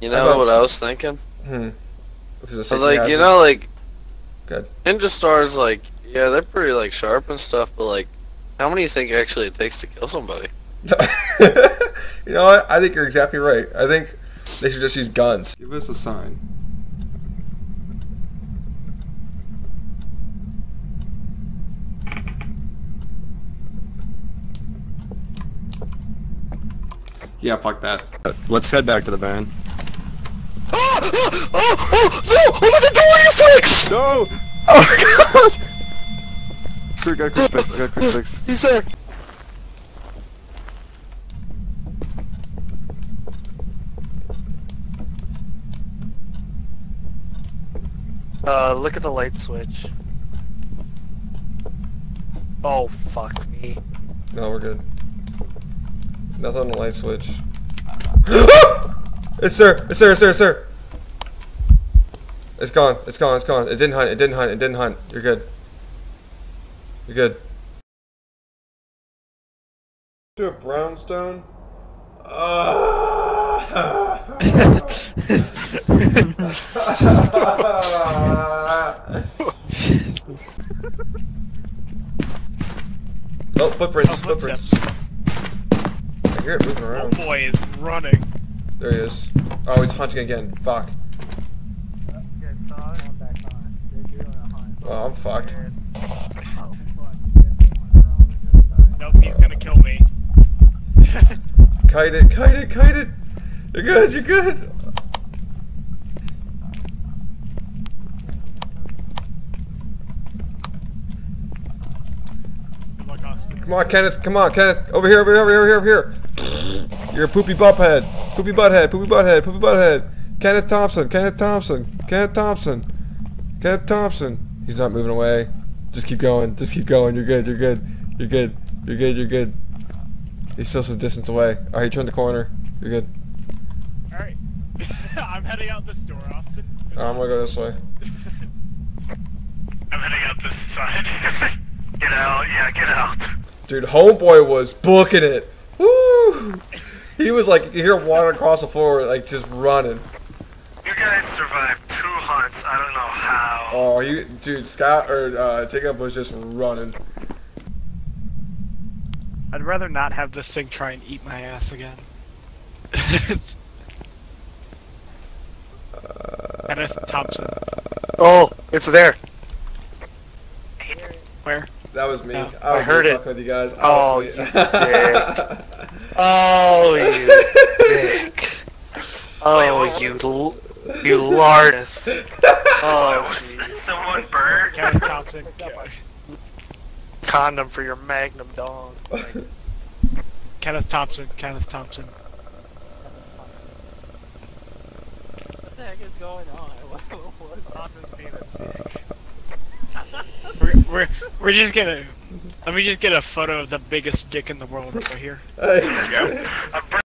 You I know thought- what I was thinking? Hmm. If there's a I was like, you know, like Good. ninja stars, like yeah, they're pretty like sharp and stuff, but like, how many do you think actually it takes to kill somebody? you know what? I think you're exactly right. I think they should just use guns. Give us a sign. Yeah, fuck that. Let's head back to the van. Oh, oh, oh, oh, no! Open the door, you freaks! No! Oh my god! Sure, got quick. I got crucifix. He's there. Uh, look at the light switch. Oh, fuck me. No, we're good. Nothing on the light switch. it's there! It's there! It's there! It's there! It's gone. It's gone. It's gone. It didn't hunt. It didn't hunt. It didn't hunt. You're good. You're good. Do a brownstone. oh, footprints. Oh, footprints. footsteps. I hear it moving around. Oh around. boy is running. There he is. Oh, he's hunting again. Fuck. Oh, I'm fucked. Nope, he's gonna kill me. Kite it, kite it, kite it! You're good, you're good! Good luck, Austin. Come on, Kenneth, come on, Kenneth! Over here, over here, over here, over here, over here! You're a poopy butthead! Poopy butthead, poopy butthead, poopy butthead! Kenneth Thompson, Kenneth Thompson, Kenneth Thompson, Kenneth Thompson! He's not moving away. Just keep going, just keep going, you're good, you're good, you're good, you're good, you're good. He's still some distance away. Alright, he turned the corner. You're good. Alright. I'm heading out this door, Austin. I'm gonna go this way. I'm heading out this side. get out, yeah, get out. Dude, Homeboy was booking it. Woo! He was like, you hear water across the floor, like just running. You guys survived. I don't know how. Oh, he, dude, Scott or uh, Jacob was just running. I'd rather not have this thing try and eat my ass again. Kenneth Thompson. Oh, it's there. Where? That was me. Yeah. I, was I heard it. fucking with you guys. Oh, honestly. you Oh, you dick. Oh, you l- you lardus. Oh, jeez. Someone burned. Kenneth Thompson. condom for your magnum dong. Kenneth Thompson. Kenneth Thompson. What the heck is going on? What, what is Thompson's being a dick. We're, we're, we're just gonna. Let me just get a photo of the biggest dick in the world over here. Hey. I'm